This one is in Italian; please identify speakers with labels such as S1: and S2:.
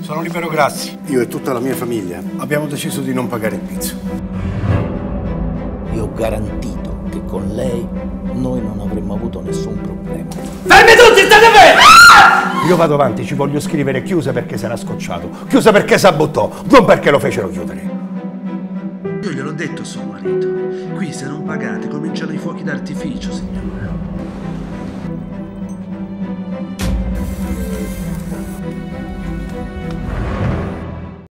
S1: Sono libero, grazie.
S2: Io e tutta la mia famiglia
S1: Abbiamo deciso di non pagare il pizzo.
S3: Vi ho garantito che con lei noi non avremmo avuto nessun problema.
S4: Fermi tutti, state fermi!
S1: Io vado avanti, ci voglio scrivere chiusa perché sarà scocciato, chiusa perché sabotò, non perché lo fecero chiudere.
S5: Io gliel'ho detto a suo marito. Qui se non pagate cominciano i fuochi d'artificio, signora.